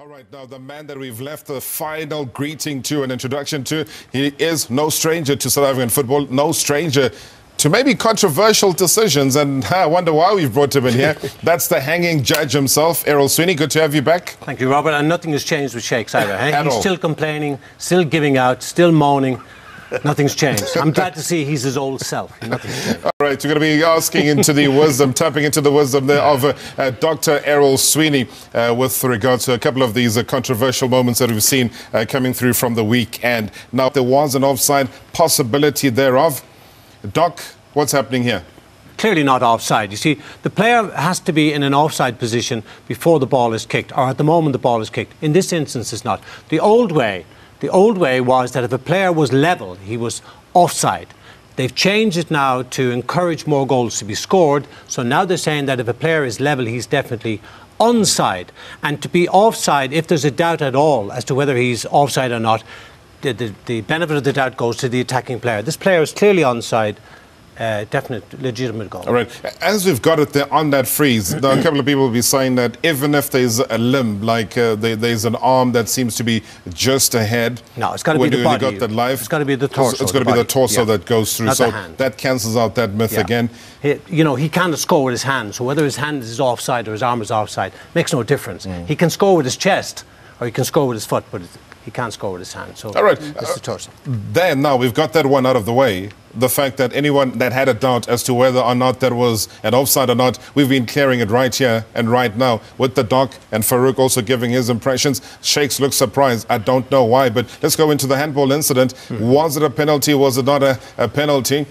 All right, now the man that we've left the final greeting to and introduction to, he is no stranger to South African football, no stranger to maybe controversial decisions, and I wonder why we've brought him in here. That's the hanging judge himself, Errol Sweeney. Good to have you back. Thank you, Robert. And nothing has changed with Shakes either. Eh? He's all. still complaining, still giving out, still moaning. Nothing's changed. I'm glad to see he's his old self. Nothing's changed. All right, we're going to be asking into the wisdom, tapping into the wisdom there of uh, uh, Dr. Errol Sweeney uh, with regard to a couple of these uh, controversial moments that we've seen uh, coming through from the weekend. Now, there was an offside possibility thereof. Doc, what's happening here? Clearly not offside. You see, the player has to be in an offside position before the ball is kicked, or at the moment the ball is kicked. In this instance, it's not. The old way, the old way was that if a player was level, he was offside. They've changed it now to encourage more goals to be scored. So now they're saying that if a player is level, he's definitely onside. And to be offside, if there's a doubt at all as to whether he's offside or not, the, the, the benefit of the doubt goes to the attacking player. This player is clearly onside. Uh, definite, legitimate goal. All right, as we've got it there on that freeze, a couple of people will be saying that even if there's a limb, like uh, there, there's an arm that seems to be just ahead. No, it's gotta be the body. Got that live. It's gotta be the torso, It's got to be the torso Yeah. that goes through. Not so that cancels out that myth Yeah. again. He, you know, he can't score with his hand. So whether his hand is offside or his arm is offside makes no difference. Mm. He can score with his chest or he can score with his foot, but he can't score with his hand. So All right. it's Uh, the torso. Then now we've got that one out of the way. The fact that anyone that had a doubt as to whether or not that was an offside or not, we've been clearing it right here and right now with the doc and Farouk also giving his impressions. Shakes looks surprised. I don't know why, but let's go into the handball incident. Hmm. Was it a penalty? Was it not a, a penalty?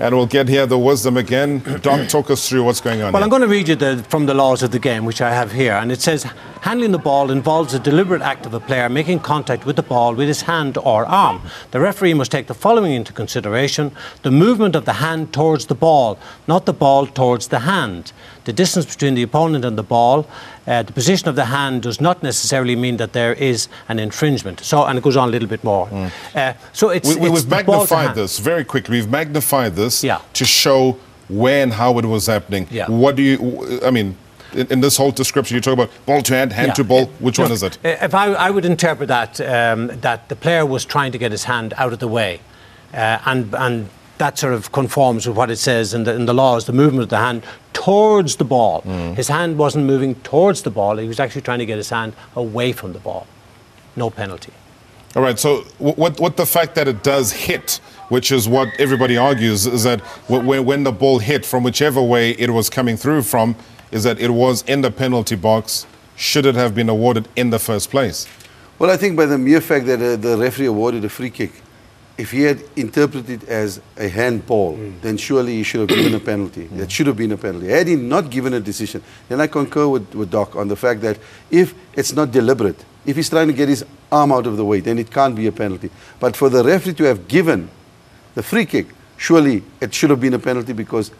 And we'll get here the wisdom again. Doc, talk us through what's going on. Well, here. I'm going to read you the, from the laws of the game, which I have here. And it says handling the ball involves a deliberate act of a player making contact with the ball with his hand or arm. The referee must take the following into consideration the movement of the hand towards the ball, not the ball towards the hand. The distance between the opponent and the ball, uh, the position of the hand does not necessarily mean that there is an infringement. So, and it goes on a little bit more. Uh, so it's, we, we, it's we've the ball magnified this very quickly. We've magnified this Yeah. to show where and how it was happening. Yeah. What do you, I mean, in, in this whole description, you talk about ball to hand, hand Yeah. to ball. Which no, one is it? uh, If I, I would interpret that um, that the player was trying to get his hand out of the way, uh, and and that sort of conforms with what it says in the in the laws, the movement of the hand towards the ball. Mm. His hand wasn't moving towards the ball; he was actually trying to get his hand away from the ball. No penalty. All right. So, what, what the fact that it does hit, which is what everybody argues, is that when, when the ball hit from whichever way it was coming through from, is that it was in the penalty box. Should it have been awarded in the first place? Well, I think by the mere fact that uh, the referee awarded a free kick, if he had interpreted it as a handball, hmm. then surely he should have given a penalty. Hmm. That should have been a penalty. Had he not given a decision, then I concur with, with Doc on the fact that if it's not deliberate, if he's trying to get his arm out of the way, then it can't be a penalty. But for the referee to have given the free kick, surely it should have been a penalty because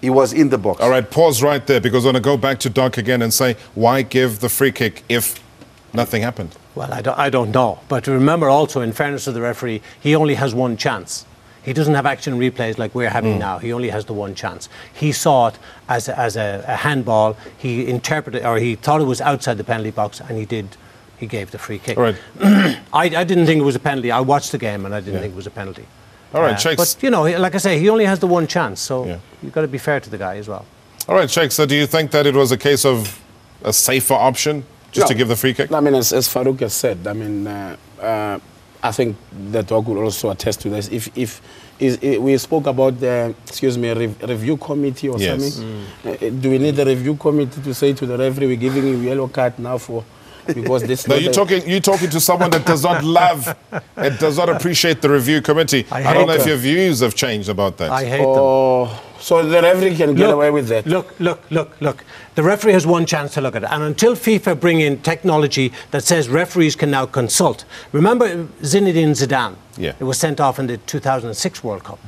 he was in the box. All right, pause right there because I want to go back to Doc again and say, why give the free kick if nothing happened? Well, I don't, I don't know. But remember also, in fairness to the referee, he only has one chance. He doesn't have action replays like we're having now. He only has the one chance. He saw it as a, as a, a handball. He interpreted, or he thought it was outside the penalty box, and he did. He gave the free kick. All right. I, I didn't think it was a penalty. I watched the game, and I didn't think it was a penalty. All right, Uh, Shakes. But you know, like I say, he only has the one chance, so Yeah. you've got to be fair to the guy as well. All right, Shakes, so do you think that it was a case of a safer option just to give the free kick? I mean, as, as Farouk has said, I mean, uh, uh, I think the Doc will also attest to this. If, if is, i we spoke about the, excuse me, rev- review committee or Yes. something. Uh, do we need the review committee to say to the referee, we're giving you yellow card now for, because this. No, you're talking, you're talking to someone that does not love, and does not appreciate the review committee. I, I don't hate know if your views have changed about that. I hate them. Oh, so the referee can get away with that. Look, look, look, look. The referee has one chance to look at it. And until FIFA bring in technology that says referees can now consult. Remember Zinedine Zidane? Yeah. It was sent off in the 2006 World Cup.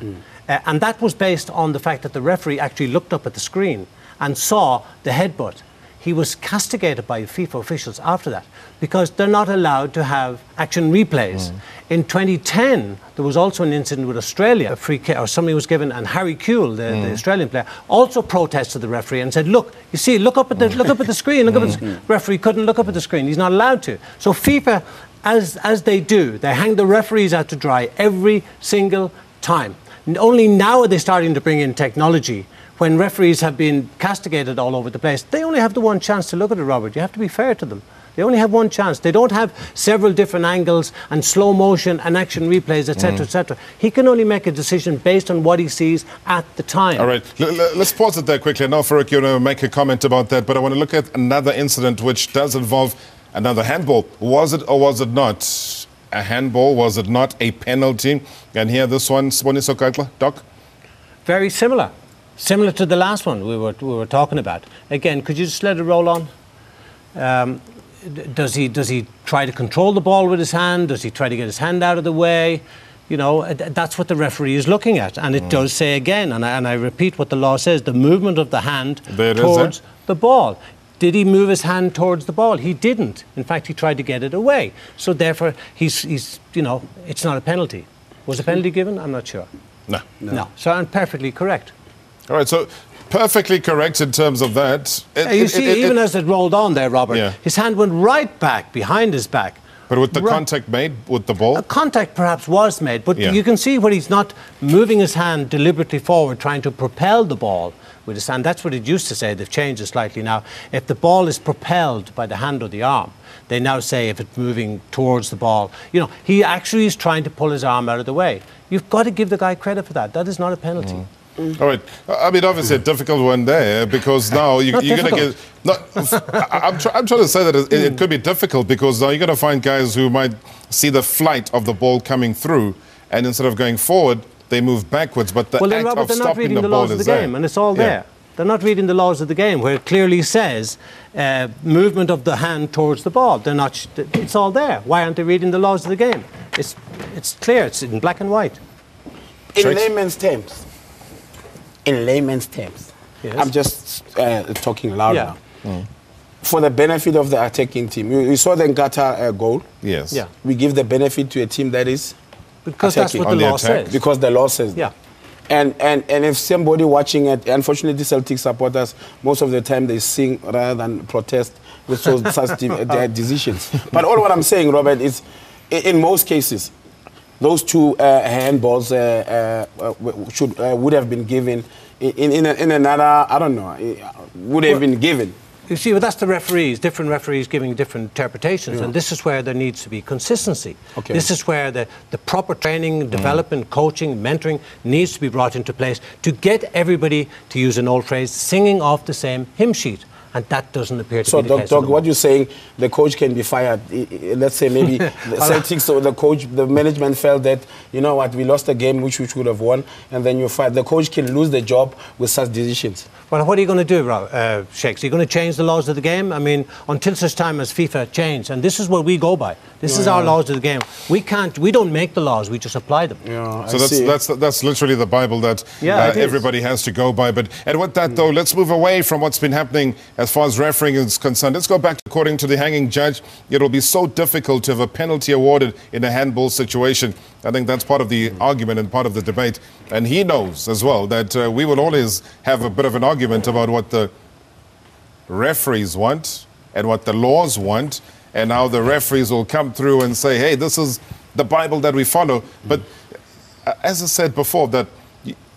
Uh, and that was based on the fact that the referee actually looked up at the screen and saw the headbutt. He was castigated by FIFA officials after that because they're not allowed to have action replays. Hmm. In 2010, there was also an incident with Australia. A free kick, or somebody was given, and Harry Kewell, the, the hmm. Australian player, also protested the referee and said, "Look, you see, look up at the look up at the screen. Look up at the hmm. referee couldn't look up at the screen. He's not allowed to." So FIFA, as as they do, they hang the referees out to dry every single time. And only now are they starting to bring in technology. When referees have been castigated all over the place, they only have the one chance to look at it, Robert. You have to be fair to them. They only have one chance. They don't have several different angles and slow motion and action replays, etc., etc. Mm. He can only make a decision based on what he sees at the time. All right, L- l- let's pause it there quickly. I know, Farouk, you want to make a comment about that, but I want to look at another incident which does involve another handball. Was it or was it not a handball? Was it not a penalty? And here, this one, Siboni Sokaitla, Doc? Very similar. Similar to the last one we were, we were talking about. Again, could you just let it roll on? Um, does he does he try to control the ball with his hand? Does he try to get his hand out of the way? You know, that's what the referee is looking at, and it does say again, and I, and I repeat what the law says: the movement of the hand There towards the ball. Did he move his hand towards the ball? He didn't. In fact, he tried to get it away. So therefore, he's, he's you know, it's not a penalty. Was a penalty given? I'm not sure. No. No. No. So I'm perfectly correct. All right, so perfectly correct in terms of that. It- Uh, you it- see, it- even as it rolled on there, Robert, Yeah. his hand went right back behind his back. but with the Right. contact made with the ball, A contact perhaps was made, but Yeah. you can see where he's not moving his hand deliberately forward, trying to propel the ball with his hand. That's what it used to say. They've changed it slightly now. If the ball is propelled by the hand or the arm, they now say if it's moving towards the ball. You know, he actually is trying to pull his arm out of the way. You've got to give the guy credit for that. That is not a penalty. All right. I mean, obviously, a difficult one there because now you, you're going to get. difficult. No, I, I'm, try, I'm trying to say that it, it could be difficult because now you're going to find guys who might see the flight of the ball coming through, and instead of going forward, they move backwards. But the Well, then, act Robert, of they're not stopping reading the, the, ball laws of is the there. game, and it's all Yeah. there. They're not reading the laws of the game, where it clearly says uh, movement of the hand towards the ball. They're not. It's all there. Why aren't they reading the laws of the game? It's it's clear. It's in black and white. In Tricks? layman's terms, in layman's terms, Yes. I'm just uh, talking loud Yeah. now. For the benefit of the attacking team, you, you saw the Ngata uh, goal. Yes. Yeah. We give the benefit to a team that is Because that's what the the law attack. says. because the law says Yeah. that. And, and, and if somebody watching it, unfortunately, the Celtic supporters, most of the time they sing rather than protest with those such de- their decisions. But all what I'm saying, Robert, is in most cases, those two uh, handballs uh, uh, should uh, would have been given in, in, a, in another, I don't know, uh, would have been given. You see, well, that's the referees, different referees giving different interpretations, and this is where there needs to be consistency. Okay. This is where the, the proper training, development, coaching, mentoring needs to be brought into place to get everybody, to use an old phrase, singing off the same hymn sheet. And that doesn't appear to So, be the Doc, case. Doc at the what you're saying, the coach can be fired. I- I- Let's say maybe the Celtics or the coach, the management felt that, you know what, we lost a game which we should have won, and then you fire. The coach can lose the job with such decisions. Well, what are you going to do, Ro- uh, Shakes? Are you going to change the laws of the game? I mean, until such time as FIFA change, and this is what we go by. This is our laws of the game. We can't, we don't make the laws, we just apply them. Yeah, So I that's, see. that's that's literally the Bible that Yeah, uh, everybody has to go by. But and with that though, let's move away from what's been happening as far as refereeing is concerned. Let's go back. According to the hanging judge, it will be so difficult to have a penalty awarded in a handball situation. I think that's part of the argument and part of the debate. And he knows as well that uh, we will always have a bit of an argument about what the referees want and what the laws want, and how the referees will come through and say, hey, this is the Bible that we follow. But uh, as I said before, that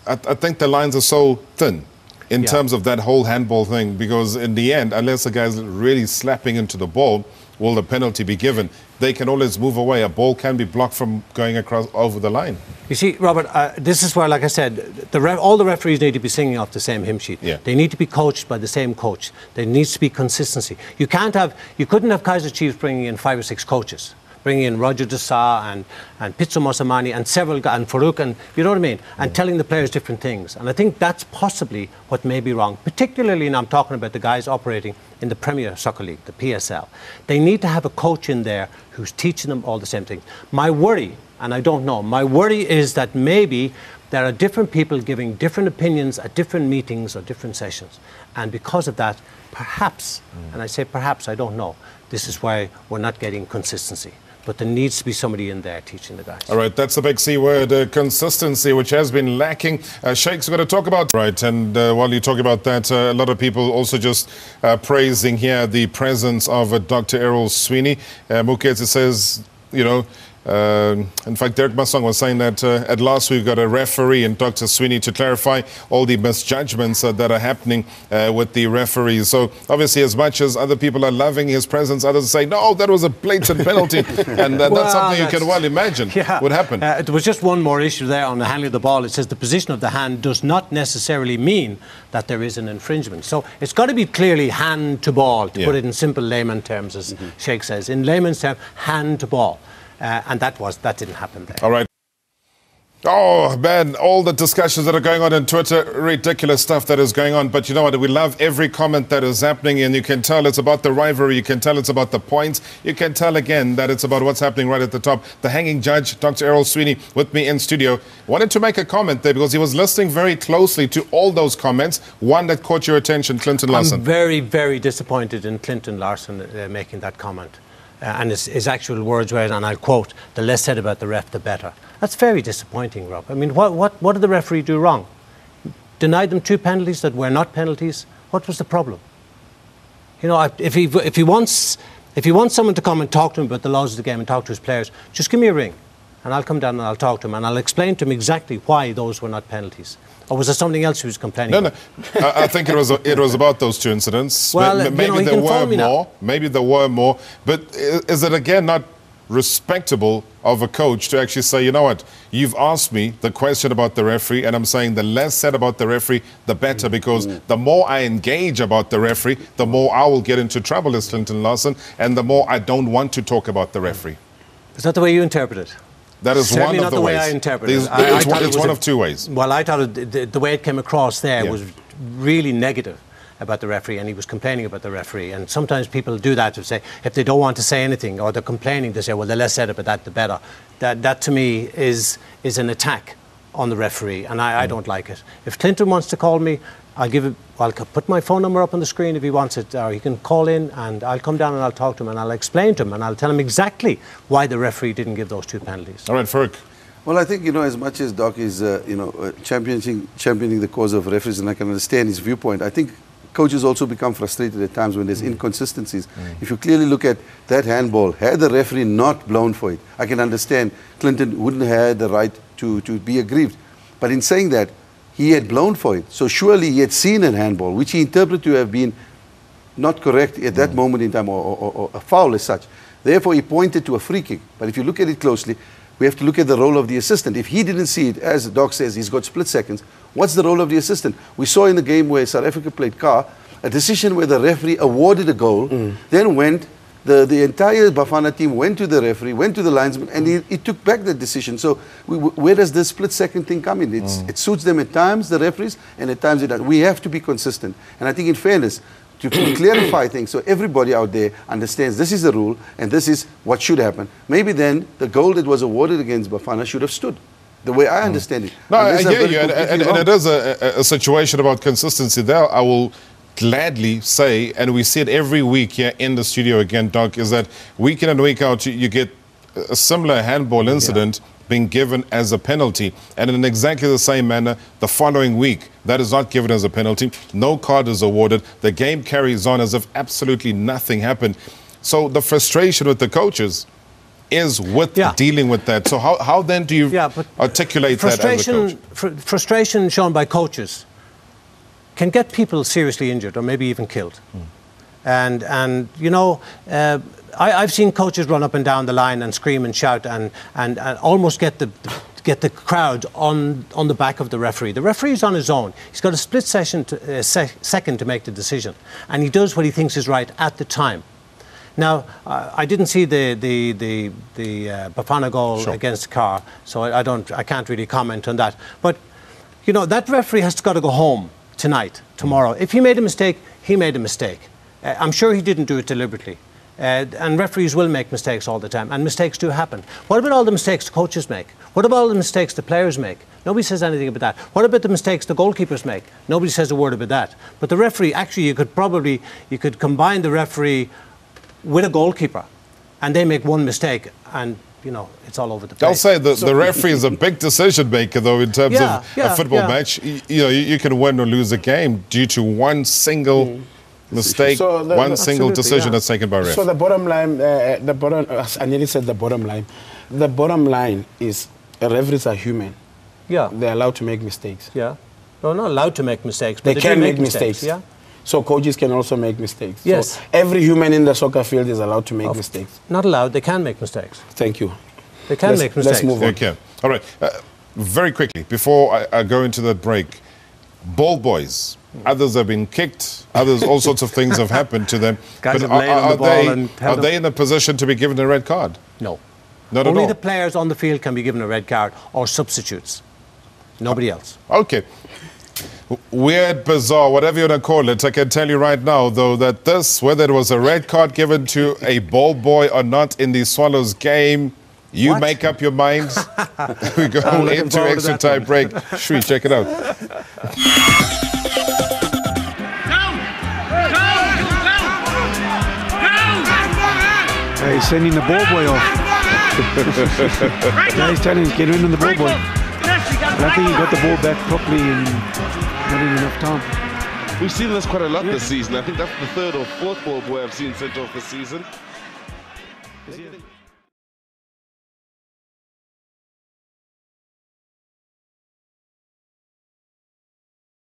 I think the lines are so thin in Yeah. terms of that whole handball thing, because in the end, unless the guy's really slapping into the ball, will the penalty be given? They can always move away. A ball can be blocked from going across over the line. You see, Robert, uh, this is where, like I said, the ref, all the referees need to be singing off the same hymn sheet. Yeah. They need to be coached by the same coach. There needs to be consistency. You can't have, you couldn't have Kaiser Chiefs bringing in five or six coaches, bringing in Roger De Sá and and Pitso Mosimane and several gu- and Farouk and you know what I mean, and telling the players different things. And I think that's possibly what may be wrong. Particularly, now I'm talking about the guys operating in the Premier Soccer League, the PSL. They need to have a coach in there who's teaching them all the same things. My worry And I don't know. My worry is that maybe there are different people giving different opinions at different meetings or different sessions. And because of that, perhaps, mm. and I say perhaps, I don't know, this is why we're not getting consistency. But there needs to be somebody in there teaching the guys. All right, that's the big C word, uh, consistency, which has been lacking. Uh, Shakes' going to talk about right, and uh, while you talk about that, uh, a lot of people also just uh, praising here the presence of uh, Dr. Errol Sweeney. Uh, Muketse says, you know, uh, in fact, Derek Masong was saying that uh, at last we've got a referee and Dr. Sweeney to clarify all the misjudgments uh, that are happening uh, with the referees. So obviously, as much as other people are loving his presence, others say, no, that was a blatant penalty. and uh, Well, that's something you can well imagine Yeah. would happen. Uh, there was just one more issue there on the handling of the ball. It says the position of the hand does not necessarily mean that there is an infringement. So it's got to be clearly hand to ball, to Yeah. put it in simple layman terms, as Shakes says. In layman's terms, hand to ball. Uh, and that was that didn't happen there. All right. Oh, man, all the discussions that are going on on Twitter, ridiculous stuff that is going on. But you know what? We love every comment that is happening, and you can tell it's about the rivalry. You can tell it's about the points. You can tell again that it's about what's happening right at the top. The hanging judge, Dr. Errol Sweeney, with me in studio, wanted to make a comment there because he was listening very closely to all those comments. One that caught your attention, Clinton Larsen. I'm very, very disappointed in Clinton Larsen uh, making that comment. Uh, and his, his actual words were, and I'll quote, the less said about the ref, the better. That's very disappointing, Rob. I mean, what, what, what did the referee do wrong? Denied them two penalties that were not penalties? What was the problem? You know, if he, if he wants if he wants someone to come and talk to him about the laws of the game and talk to his players, just give me a ring, and I'll come down and I'll talk to him and I'll explain to him exactly why those were not penalties. Or was there something else he was complaining No, no. about? I, I think it was it was about those two incidents. Well, Ma- you maybe know, he there were me now. more. Maybe there were more. But is it again not respectable of a coach to actually say, you know what, you've asked me the question about the referee, and I'm saying the less said about the referee, the better, because the more I engage about the referee, the more I will get into trouble as Clinton Larsen, and the more I don't want to talk about the referee. Is that the way you interpret it? That is Certainly one not of the, the way ways. I interpret it. I- I it's thought one, it it's one a- of two ways. Well, I thought it, the, the way it came across there Yeah. was really negative about the referee, and he was complaining about the referee. And sometimes people do that to say, if they don't want to say anything or they're complaining, they say, well, the less said about that, the better. That, that to me is, is an attack on the referee, and I, Mm. I don't like it. If Clinton wants to call me, I'll give it. I'll put my phone number up on the screen if he wants it, or he can call in, and I'll come down and I'll talk to him, and I'll explain to him, and I'll tell him exactly why the referee didn't give those two penalties. All right, Farouk. Well, I think, you know, as much as Doc is, uh, you know, uh, championing, championing the cause of referees, and I can understand his viewpoint, I think coaches also become frustrated at times when there's inconsistencies. If you clearly look at that handball, had the referee not blown for it, I can understand Clinton wouldn't have had the right to, to be aggrieved. But in saying that, he had blown for it. So surely he had seen a handball, which he interpreted to have been not correct at that mm. moment in time or, or, or a foul as such. Therefore, he pointed to a free kick. But if you look at it closely, we have to look at the role of the assistant. If he didn't see it, as the Doc says, he's got split seconds. What's the role of the assistant? We saw in the game where South Africa played Car, a decision where the referee awarded a goal, mm. then went, the, the entire Bafana team went to the referee, went to the linesman, and he, he took back the decision. So we, where does this split second thing come in? It's, mm. It suits them at times, the referees, and at times it doesn't. We have to be consistent. And I think in fairness, to clarify things so everybody out there understands this is the rule and this is what should happen. Maybe then the goal that was awarded against Bafana should have stood. The way I mm. understand it. No, I Unless I've hear you, and, and, and it is a, a, a situation about consistency there. I will gladly say, and we see it every week here in the studio again, Doc, is that week in and week out, you, you get a similar handball incident being given as a penalty, and in exactly the same manner, the following week, that is not given as a penalty. No card is awarded. The game carries on as if absolutely nothing happened. So the frustration with the coaches is with Yeah. dealing with that. So how, how then do you Yeah, articulate that as a frustration, coach? fr- frustration shown by coaches can get people seriously injured or maybe even killed. And, and you know, uh, I, I've seen coaches run up and down the line and scream and shout and, and, and almost get the, get the crowd on, on the back of the referee. The referee's on his own. He's got a split session to, uh, se- second to make the decision. And he does what he thinks is right at the time. Now, uh, I didn't see the the the, the uh, Bafana goal Sure. against Carr, so I, I don't I can't really comment on that. But you know that referee has got to go home tonight, tomorrow. If he made a mistake, he made a mistake. Uh, I'm sure he didn't do it deliberately. Uh, and referees will make mistakes all the time, and mistakes do happen. What about all the mistakes the coaches make? What about all the mistakes the players make? Nobody says anything about that. What about the mistakes the goalkeepers make? Nobody says a word about that. But the referee, actually, you could probably you could combine the referee with a goalkeeper, and they make one mistake, and you know it's all over the place. I'll say the, the referee is a big decision maker, though, in terms Yeah, of yeah, a football yeah. match. You, you know, you, you can win or lose a game due to one single mistake, So the- one the- single decision yeah. that's taken by ref. So the bottom line, uh, the bottom, uh, I nearly said the bottom line. The bottom line is uh, referees are human. yeah, They're allowed to make mistakes. yeah. No, not allowed to make mistakes. They, But do can make mistakes. Yeah. So coaches can also make mistakes. Yes. So every human in the soccer field is allowed to make Of- mistakes. Not allowed. They can make mistakes. Thank you. They can Let's- make let's mistakes. move on. Okay. All right. Uh, very quickly, before I, I go into the break, ball boys. Others have been kicked. Others, all sorts of things have happened to them. Guys but have laid on the ball they, and held are they in a position to be given a red card? No. Not Only at all. the players on the field can be given a red card or substitutes. Nobody else. Okay. W- Weird, bizarre, whatever you want to call it. I can tell you right now, though, that this, whether it was a red card given to a ball boy or not in the Swallows game, you What? make up your mind. we go I'm into extra time one. break. Shui, check it out. He's sending the ball boy off. now he's telling him, get in on the ball boy. I think he got the ball back properly and not in enough time. We've seen this quite a lot this season. I think that's the third or fourth ball boy I've seen sent off this season.